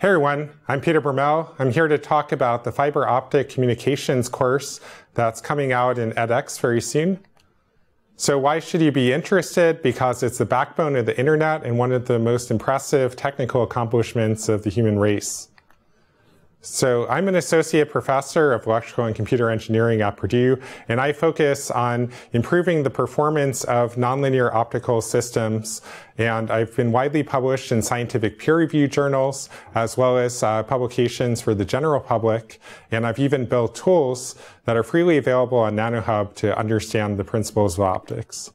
Hey everyone, I'm Peter Bermel. I'm here to talk about the fiber optic communications course that's coming out in edX very soon. So why should you be interested? Because it's the backbone of the internet and one of the most impressive technical accomplishments of the human race. So I'm an associate professor of electrical and computer engineering at Purdue, and I focus on improving the performance of nonlinear optical systems. And I've been widely published in scientific peer-reviewed journals, as well as uh, publications for the general public. And I've even built tools that are freely available on NanoHub to understand the principles of optics.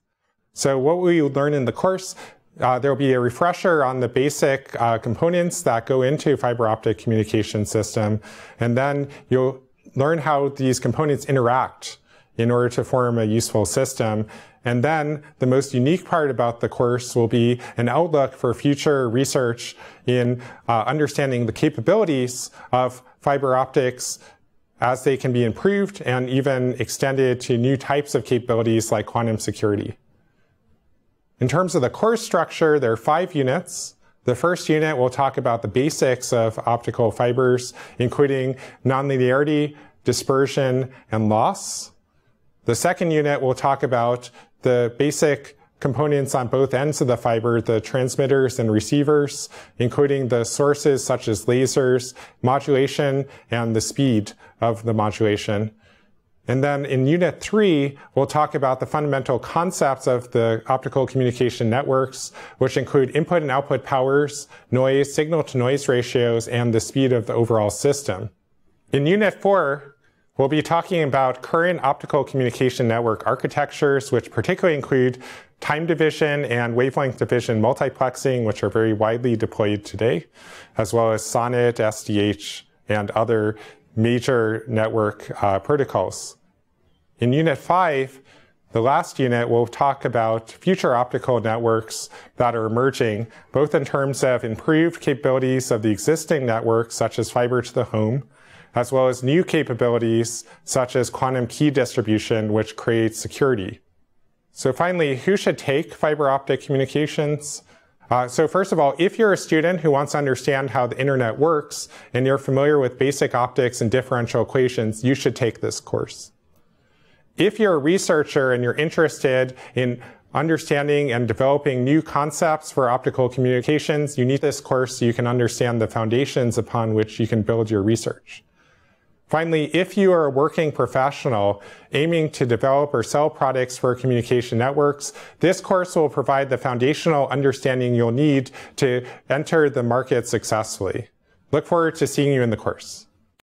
So what we learn in the course uh, there will be a refresher on the basic uh, components that go into fiber optic communication system, and then you'll learn how these components interact in order to form a useful system. And then the most unique part about the course will be an outlook for future research in uh, understanding the capabilities of fiber optics as they can be improved and even extended to new types of capabilities like quantum security. In terms of the course structure, there are five units. The first unit will talk about the basics of optical fibers, including nonlinearity, dispersion, and loss. The second unit will talk about the basic components on both ends of the fiber, the transmitters and receivers, including the sources such as lasers, modulation, and the speed of the modulation. And then in unit three, we'll talk about the fundamental concepts of the optical communication networks, which include input and output powers, noise, signal to noise ratios, and the speed of the overall system. In unit four, we'll be talking about current optical communication network architectures, which particularly include time division and wavelength division multiplexing, which are very widely deployed today, as well as SONET, SDH, and other major network uh, protocols. In Unit 5, the last unit we'll talk about future optical networks that are emerging, both in terms of improved capabilities of the existing networks, such as fiber to the home, as well as new capabilities, such as quantum key distribution, which creates security. So finally, who should take fiber optic communications? Uh, so first of all, if you're a student who wants to understand how the internet works and you're familiar with basic optics and differential equations, you should take this course. If you're a researcher and you're interested in understanding and developing new concepts for optical communications, you need this course so you can understand the foundations upon which you can build your research. Finally, if you are a working professional aiming to develop or sell products for communication networks, this course will provide the foundational understanding you'll need to enter the market successfully. Look forward to seeing you in the course.